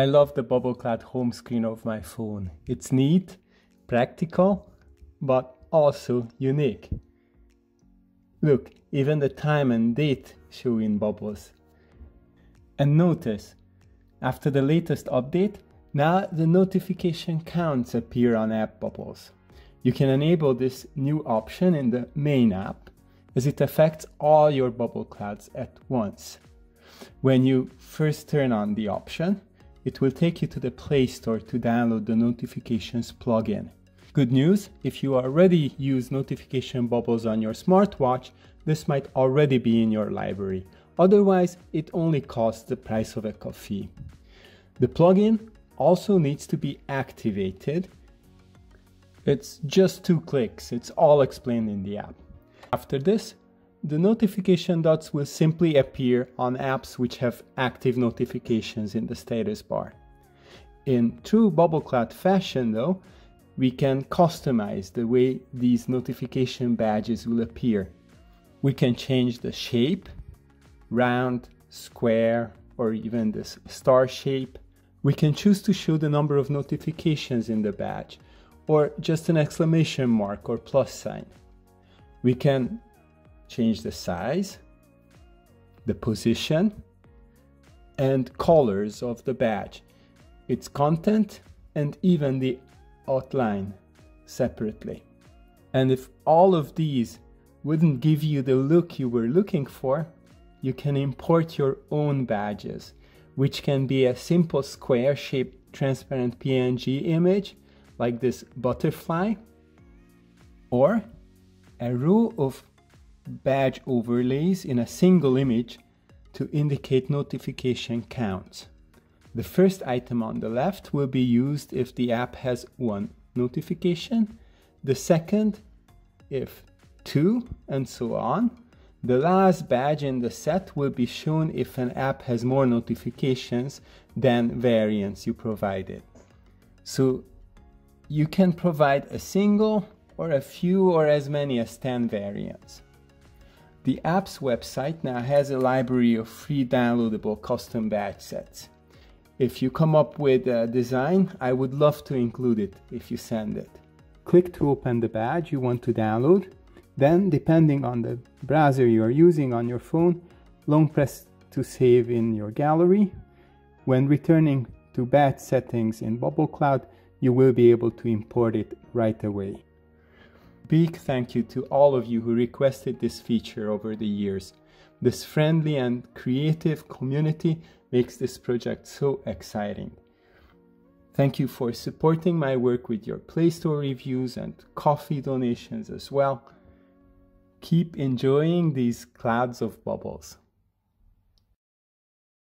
I love the bubble cloud home screen of my phone. It's neat, practical, but also unique. Look, even the time and date show in bubbles. And notice, after the latest update, now the notification counts appear on app bubbles. You can enable this new option in the main app as it affects all your bubble clouds at once. When you first turn on the option, it will take you to the Play Store to download the notifications plugin. Good news, if you already use notification bubbles on your smartwatch, this might already be in your library. Otherwise, it only costs the price of a coffee. The plugin also needs to be activated. It's just two clicks, it's all explained in the app. After this, the notification dots will simply appear on apps which have active notifications in the status bar. In true Bubble Cloud fashion though, we can customize the way these notification badges will appear. We can change the shape, round, square, or even this star shape. We can choose to show the number of notifications in the badge, or just an exclamation mark or plus sign. We can change the size, the position, and colors of the badge, its content, and even the outline separately. And if all of these wouldn't give you the look you were looking for, you can import your own badges, which can be a simple square shaped transparent PNG image like this butterfly, or a row of badge overlays in a single image to indicate notification counts. The first item on the left will be used if the app has one notification, the second if two, and so on. The last badge in the set will be shown if an app has more notifications than variants you provided. So you can provide a single or a few or as many as 10 variants. The app's website now has a library of free downloadable custom badge sets. If you come up with a design, I would love to include it if you send it. Click to open the badge you want to download. Then, depending on the browser you are using on your phone, long press to save in your gallery. When returning to badge settings in Bubble Cloud, you will be able to import it right away. Big thank you to all of you who requested this feature over the years. This friendly and creative community makes this project so exciting. Thank you for supporting my work with your Play Store reviews and coffee donations as well. Keep enjoying these clouds of bubbles.